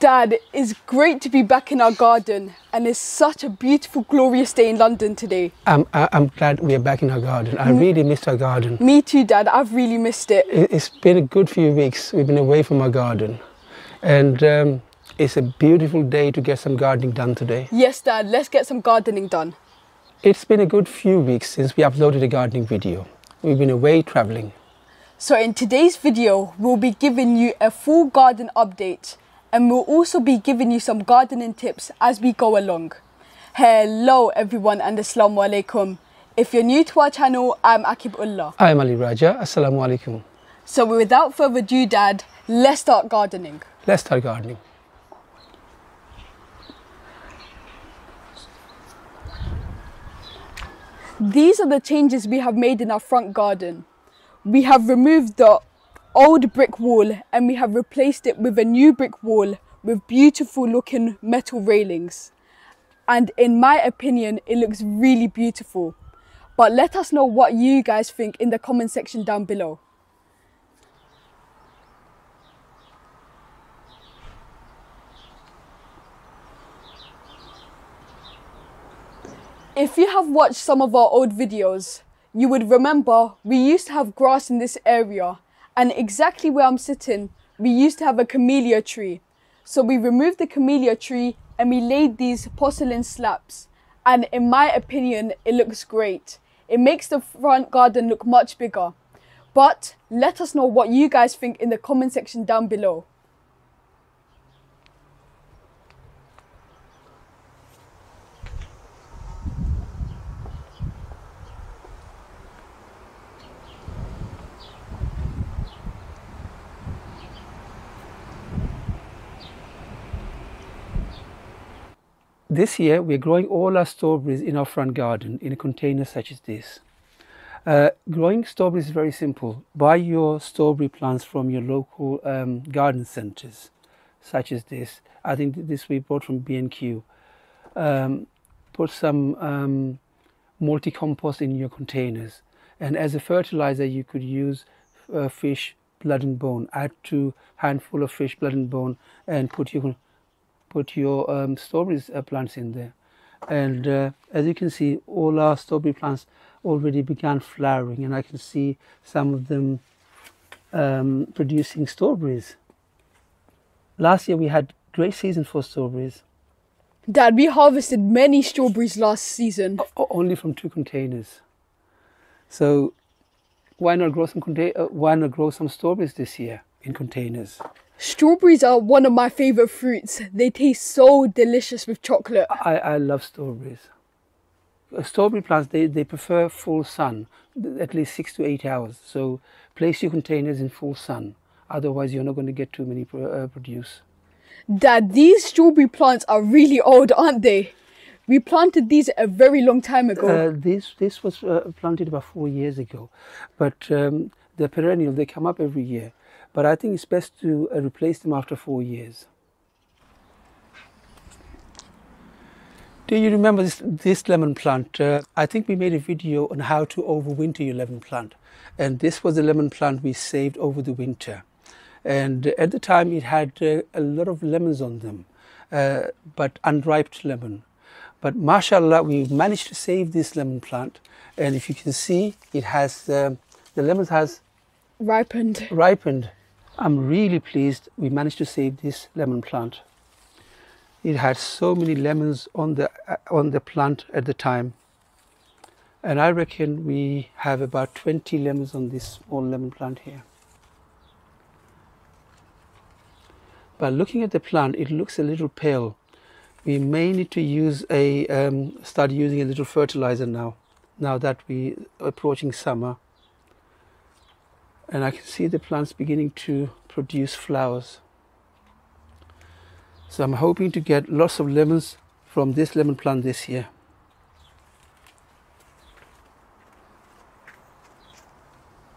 Dad, it's great to be back in our garden and it's such a beautiful, glorious day in London today. I'm, I'm glad we are back in our garden. I really missed our garden. Me too, Dad, I've really missed it. It- It's been a good few weeks. We've been away from our garden. And um, it's a beautiful day to get some gardening done today. Yes, Dad, let's get some gardening done. It's been a good few weeks since we uploaded a gardening video. We've been away traveling. So, in today's video, we'll be giving you a full garden update and we'll also be giving you some gardening tips as we go along. Hello, everyone, and Assalamu alaikum. If you're new to our channel, I'm Akib Ullah. I'm Ali Raja. Assalamu alaikum. So, without further ado, Dad, let's start gardening. Let's start gardening. These are the changes we have made in our front garden. We have removed the old brick wall and we have replaced it with a new brick wall with beautiful looking metal railings. And in my opinion, it looks really beautiful. But let us know what you guys think in the comment section down below. If you have watched some of our old videos, you would remember we used to have grass in this area and exactly where I'm sitting, we used to have a camellia tree. So we removed the camellia tree and we laid these porcelain slabs. And in my opinion, it looks great. It makes the front garden look much bigger. But let us know what you guys think in the comment section down below. This year, we're growing all our strawberries in our front garden in a container such as this. Uh, growing strawberries is very simple. Buy your strawberry plants from your local um, garden centres, such as this. I think this we bought from B&Q. Um, put some um, multi-compost in your containers. And as a fertilizer, you could use uh, fish blood and bone. Add two handful of fish blood and bone and put your put your um, strawberries uh, plants in there. And uh, as you can see, all our strawberry plants already began flowering, and I can see some of them um, producing strawberries. Last year we had great season for strawberries, Dad, we harvested many strawberries last season. o- only from two containers. So why not grow some uh, why not grow some strawberries this year in containers? Strawberries are one of my favorite fruits. They taste so delicious with chocolate. I, I love strawberries. Strawberry plants, they, they prefer full sun, at least six to eight hours. So place your containers in full sun. Otherwise, you're not going to get too many uh, produce. Dad, these strawberry plants are really old, aren't they? We planted these a very long time ago. Uh, this this was uh, planted about four years ago, but um, they're perennial. They come up every year. But I think it's best to uh, replace them after four years. Do you remember this, this lemon plant? Uh, I think we made a video on how to overwinter your lemon plant. And this was the lemon plant we saved over the winter. And at the time, it had uh, a lot of lemons on them, uh, but unripe lemon. But mashallah, we managed to save this lemon plant. And if you can see, it has, um the lemons has Ripened. ripened. I'm really pleased we managed to save this lemon plant. It had so many lemons on the uh, on the plant at the time, and I reckon we have about 20 lemons on this small lemon plant here. But looking at the plant, it looks a little pale. We may need to use a um, start using a little fertilizer now. Now that we are approaching summer and I can see the plants beginning to produce flowers. So I'm hoping to get lots of lemons from this lemon plant this year.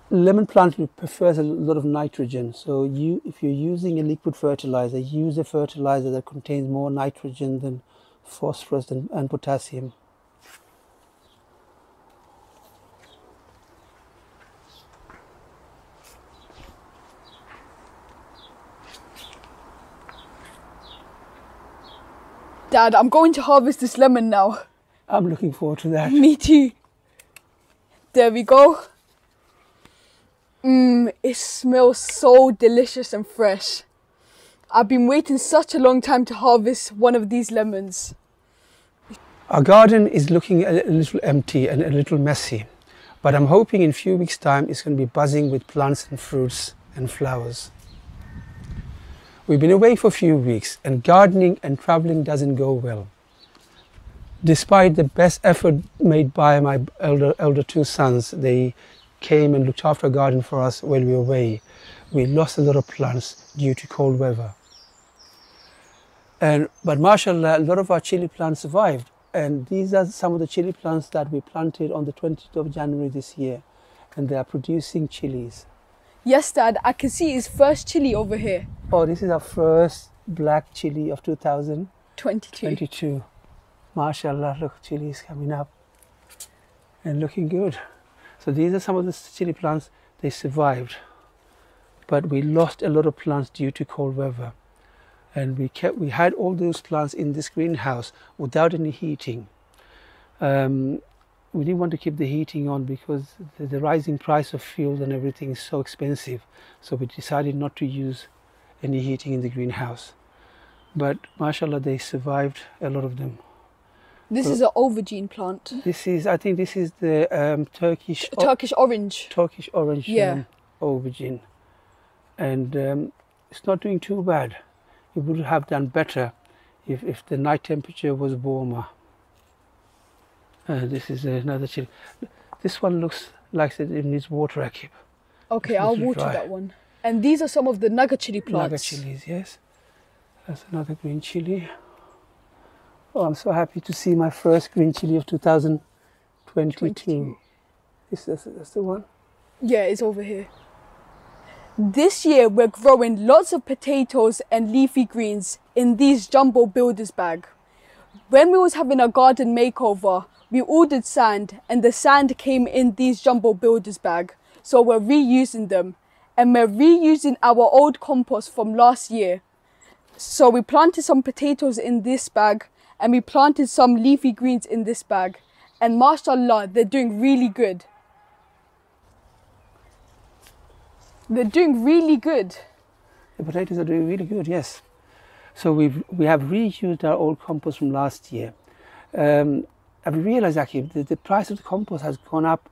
Lemon plant prefers a lot of nitrogen, so you, if you're using a liquid fertilizer, use a fertilizer that contains more nitrogen than phosphorus and, and potassium. Dad, I'm going to harvest this lemon now. I'm looking forward to that. Me too. There we go. Mmm, it smells so delicious and fresh. I've been waiting such a long time to harvest one of these lemons. Our garden is looking a little empty and a little messy, but I'm hoping in a few weeks' time it's going to be buzzing with plants and fruits and flowers. We've been away for a few weeks and gardening and traveling doesn't go well. Despite the best effort made by my elder, elder two sons, they came and looked after a garden for us while we were away. We lost a lot of plants due to cold weather. And, but mashallah, a lot of our chili plants survived. And these are some of the chili plants that we planted on the 20th of January this year. And they are producing chilies. Yes, Dad, I can see his first chili over here. Oh, this is our first black chili of 2022. 22. Mashallah, look, chili is coming up and looking good. So these are some of the chili plants, they survived. But we lost a lot of plants due to cold weather. And we kept, we had all those plants in this greenhouse without any heating. Um, we didn't want to keep the heating on because the, the, rising price of fuel and everything is so expensive. So we decided not to use any heating in the greenhouse. But mashallah, they survived, a lot of them. This is an aubergine plant. This is, I think this is the um, Turkish... Turkish orange. Turkish orange yeah. um, aubergine. And um, it's not doing too bad. It would have done better if, if the night temperature was warmer. Uh, this is another chili. This one looks like it needs water, Akib. Okay, I'll water dry. that one. And these are some of the naga chili plants. Naga chilies, yes. That's another green chili. Oh, I'm so happy to see my first green chili of 2022. 22. Is this, is the one? Yeah, it's over here. This year we're growing lots of potatoes and leafy greens in these jumbo builders bag. When we was having a garden makeover, we ordered sand and the sand came in these jumbo builders bag. So we're reusing them and we're reusing our old compost from last year. So we planted some potatoes in this bag and we planted some leafy greens in this bag. And mashallah, they're doing really good. They're doing really good. The potatoes are doing really good, yes. So we've, we have reused our old compost from last year. Um, I've realized actually that the price of the compost has gone up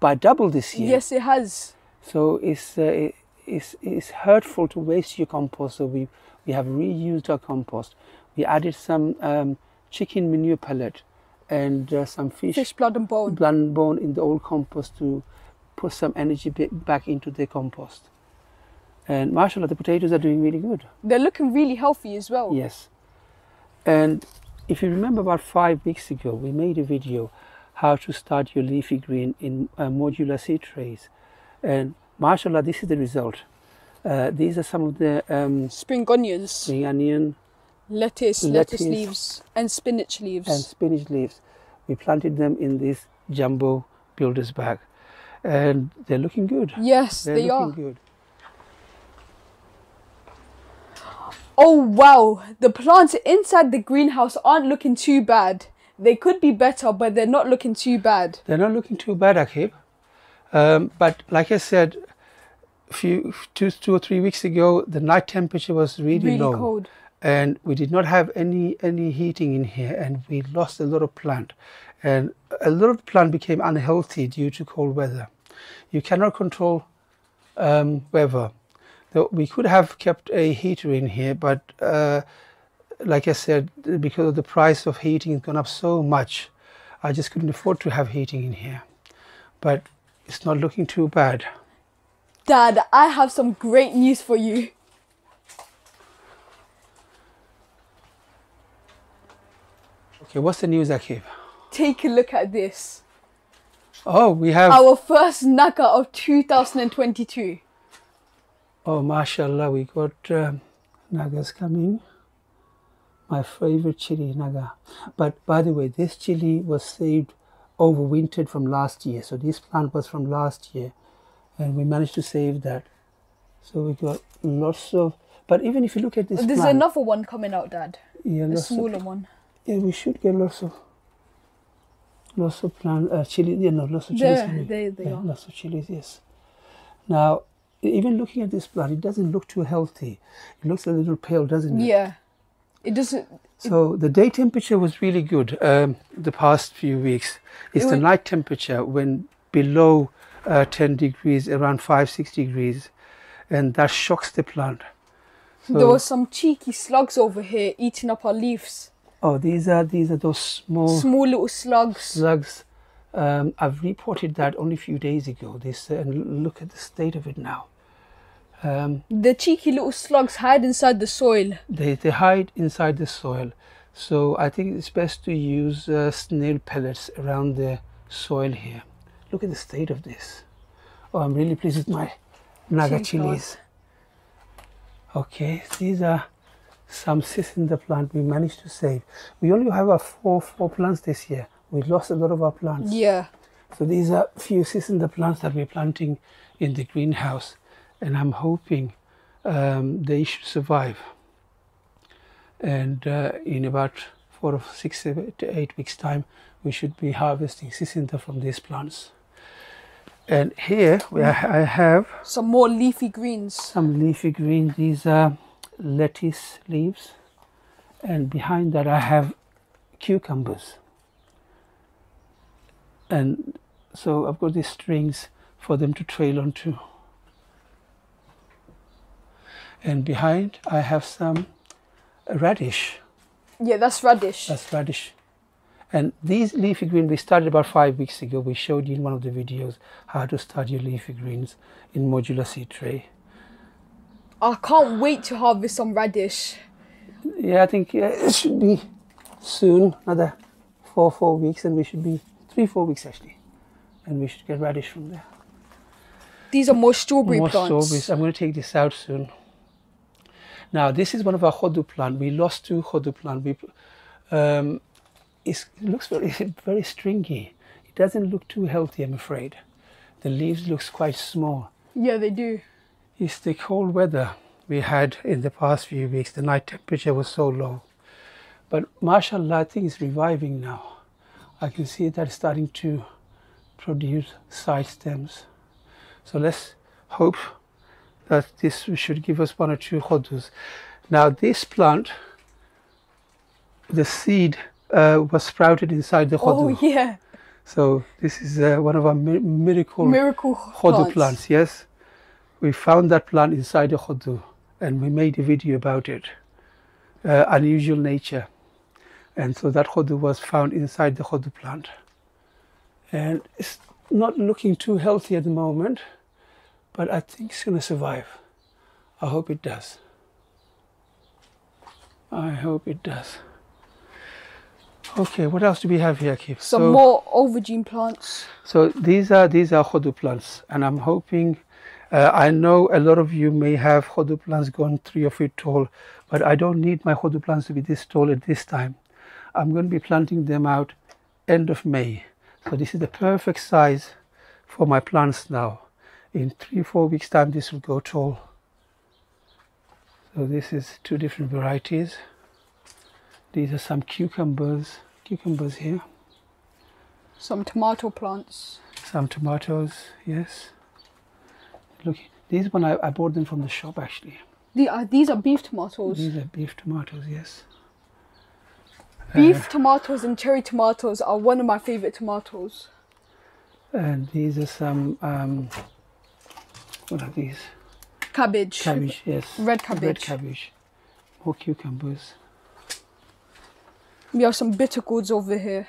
by double this year. Yes, it has. So it's, uh, it, it's, it's hurtful to waste your compost. So we, we have reused our compost. We added some um, chicken manure pellet and uh, some fish, fish blood and bone. blood and bone in the old compost to put some energy back into the compost. And mashallah, the potatoes are doing really good. They're looking really healthy as well. Yes. And if you remember about five weeks ago, we made a video how to start your leafy green in uh, modular seed trays. And mashallah, this is the result. Uh, these are some of the um, spring onions, spring onion, lettuce, lettuce, lettuce leaves, and spinach leaves. And spinach leaves. We planted them in this jumbo builder's bag and they're looking good. Yes, they're they looking are. good. Oh wow, the plants inside the greenhouse aren't looking too bad. They could be better, but they're not looking too bad. They're not looking too bad, Akib. Um, but like I said, few two, two or three weeks ago, the night temperature was really, really low, cold. and we did not have any any heating in here, and we lost a lot of plant and a lot of plant became unhealthy due to cold weather. You cannot control um, weather. We could have kept a heater in here, but uh, like I said, because of the price of heating has gone up so much, I just couldn't afford to have heating in here. But it's not looking too bad. Dad, I have some great news for you. Okay, what's the news, Akib? take a look at this. Oh, we have our first Naga of 2022. Oh, mashallah, we got um, Nagas coming. My favorite chili, Naga. But by the way, this chili was saved overwintered from last year. So this plant was from last year and we managed to save that. So we got lots of, but even if you look at this There's plant, another one coming out, Dad. Yeah, the lots of, smaller one. yeah, we should get lots of lots of plant uh, chili. Yeah, no, lots of chilies. There, there they yeah, are. lots of chilies. Yes. Now, even looking at this plant, it doesn't look too healthy. It looks a little pale, doesn't it? Yeah. It doesn't. So the day temperature was really good um, the past few weeks. It's It the night temperature when below uh, 10 degrees, around 5, 6 degrees, and that shocks the plant. So, there were some cheeky slugs over here eating up our leaves. oh, these are these are those small Small little slugs. slugs. Um, I've reported that only a few days ago. This and look at the state of it now. Um, The cheeky little slugs hide inside the soil. they, they hide inside the soil. So I think it's best to use uh, snail pellets around the soil here. Look at the state of this. Oh, I'm really pleased with my naga Chili chilies. Okay, these are some seeds in the plant we managed to save. We only have our four four plants this year. We lost a lot of our plants. Yeah. So these are few seeds in the plants that we're planting in the greenhouse, and I'm hoping um, they should survive. And uh, in about four or six to eight weeks' time, we should be harvesting cicinta from these plants. And here we I I have Some more leafy greens. some leafy green. These are lettuce leaves, and behind that I have cucumbers. And so I've got these strings for them to trail onto. And behind I have some radish. Yeah, that's radish. That's radish. And these leafy greens, we started about five weeks ago. We showed you in one of the videos how to start your leafy greens in modular seed tray. I can't wait to harvest some radish. Yeah, I think uh, it should be soon, another four, four weeks, and we should be three, four weeks actually, and we should get radish from there. These are more strawberry More plants. strawberries. I'm going to take this out soon. Now, this is one of our hodu plant. We lost two hodu plant. We, um, it looks very, very stringy. It doesn't look too healthy, I'm afraid. The leaves looks quite small. Yeah, they do. It's the cold weather we had in the past few weeks. The night temperature was so low. But mashallah, I think it's reviving now. I can see that it's starting to produce side stems. So let's hope that this should give us one or two hodus. Now this plant, the seed uh, was sprouted inside the hodu. Oh yeah, So this is uh, one of our mi- miracle miracle Hodu plants. yes. We found that plant inside the Hodu and we made a video about it. Uh, unusual nature. And so that Hodu was found inside the Hodu plant. And it's not looking too healthy at the moment, but I think it's going to survive. I hope it does. I hope it does. Okay, what else do we have here, Akib? Some more aubergine plants. So these are these are hodu plants, and I'm hoping. Uh, I know a lot of you may have hodu plants gone three or feet tall, but I don't need my hodu plants to be this tall at this time. I'm going to be planting them out end of May. So this is the perfect size for my plants now. In three four weeks time, this will go tall. So this is two different varieties. These are some cucumbers, cucumbers here. Some tomato plants. Some tomatoes, yes. Look, these one I, I bought them from the shop actually. The, uh, these are beef tomatoes. These are beef tomatoes, yes. Beef tomatoes and cherry tomatoes are one of my favorite tomatoes. And these are some, um, what are these? Cabbage. Cabbage, yes. Red cabbage. Red cabbage. More cucumbers. We have some bitter gourds over here.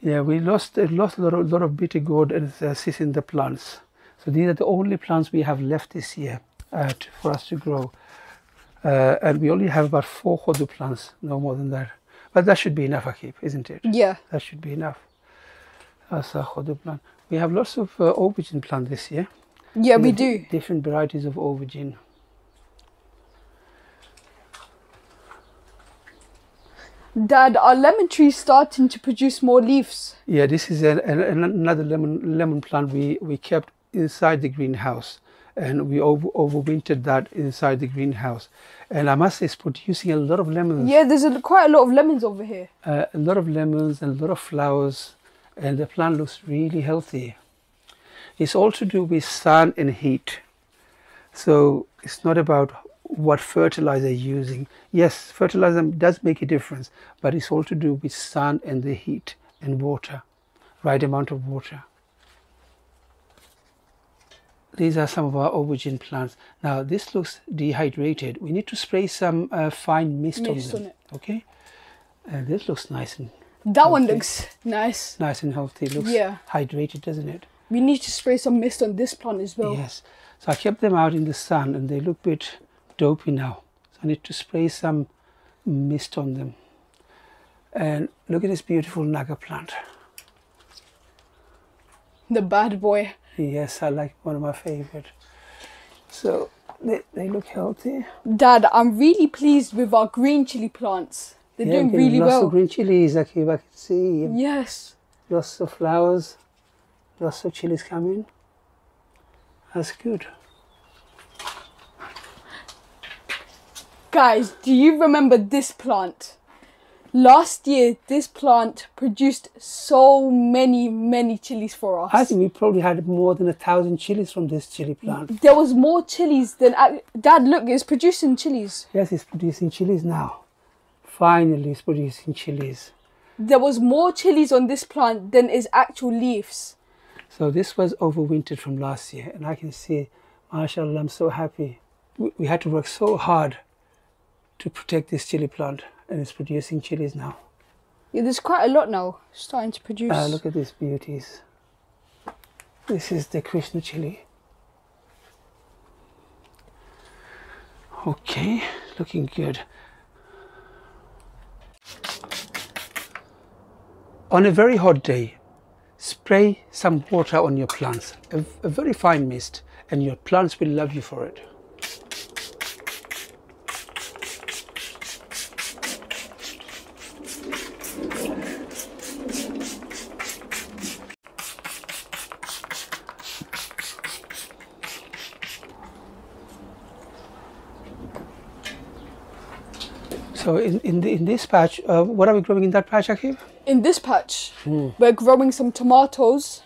Yeah, we lost uh, lost a lot of, lot of bitter gourd and uh, in the plants. So these are the only plants we have left this year uh, to, for us to grow. Uh, and we only have about four hodu plants, no more than that. But that should be enough, Akib, isn't it? Yeah. That should be enough. That's a hodu plant. We have lots of uh, aubergine plant this year. Yeah, we These are di- do. Different varieties of aubergine. Dad, our lemon tree's starting to produce more leaves. Yeah, this is an, an, another lemon lemon plant we, we kept inside the greenhouse, and we over, overwintered that inside the greenhouse. And I must say, it's producing a lot of lemons. Yeah, there's a, quite a lot of lemons over here. Uh, a lot of lemons and a lot of flowers, and the plant looks really healthy. It's all to do with sun and heat. So it's not about what fertilizer you're using. Yes, fertilizer does make a difference, but it's all to do with sun and the heat and water, right amount of water. These are some of our aubergine plants. Now this looks dehydrated. We need to spray some uh, fine mist, Mist on on them. it. Okay, and this looks nice and That one looks nice. nice and healthy. It looks Yeah. hydrated, doesn't it? We need to spray some mist on this plant as well. Yes. So I kept them out in the sun and they look a bit dopey now. So I need to spray some mist on them. And look at this beautiful naga plant. The bad boy. Yes, I like one of my favorite. So they, they look healthy. Dad, I'm really pleased with our green chili plants. They're Yeah, doing really lots well. of green chilies, I can see. Yes. Lots of flowers, lots of chilies coming. That's good. Guys, do you remember this plant? Last year, this plant produced so many, many chilies for us. I think we probably had more than a thousand chilies from this chili plant. there was more chilies than ac- Dad. Look, it's producing chilies. Yes, it's producing chilies now. Finally, it's producing chilies. There was more chilies on this plant than is actual leaves. So this was overwintered from last year, and I can see, mashallah, I'm so happy. We, we had to work so hard to protect this chili plant, and it's producing chilies now. Yeah, there's quite a lot now starting to produce. Ah, look at these beauties. This is the Krishna chili. Okay, looking good. On a very hot day, spray some water on your plants, a, a very fine mist, and your plants will love you for it. So in, in, the, in this patch, uh, what are we growing in that patch, Akib? In this patch, Hmm. we're growing some tomatoes,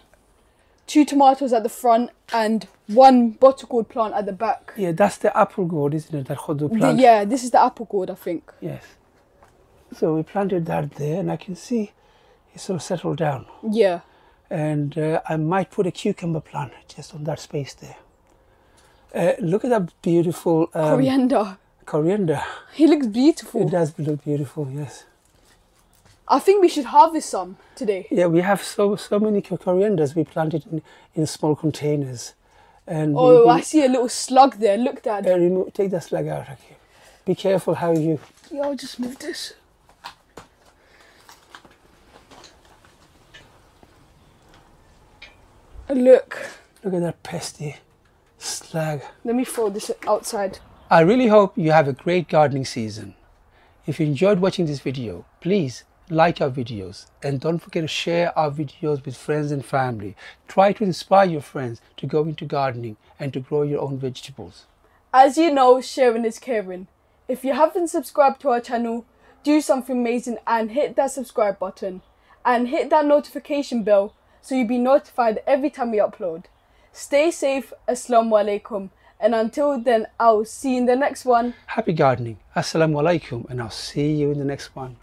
two tomatoes at the front, and one bottle gourd plant at the back. Yeah, that's the apple gourd, isn't it? That hodu The- plant. yeah, this is the apple gourd, I think. Yes. So we planted that there, and I can see it's sort of settled down. Yeah. And uh, I might put a cucumber plant just on that space there. Uh, look at that beautiful um, Coriander. coriander. He looks beautiful. It does look beautiful, yes. I think we should harvest some today. Yeah, we have so so many co- corianders we planted in, in small containers. And Oh, we, I see a little slug there. Look, Dad. uh, remove, take that slug out. Okay. Be careful how you. Yeah, I'll just move this. Look, Look at that pesty slug. let me throw this outside. I really hope you have a great gardening season. If you enjoyed watching this video, please like our videos and don't forget to share our videos with friends and family. Try to inspire your friends to go into gardening and to grow your own vegetables. As you know, sharing is caring. If you haven't subscribed to our channel, do something amazing and hit that subscribe button and hit that notification bell so you'll be notified every time we upload. Stay safe, Assalamu alaikum, and until then, I'll see you in the next one. Happy gardening. Assalamu alaikum and I'll see you in the next one.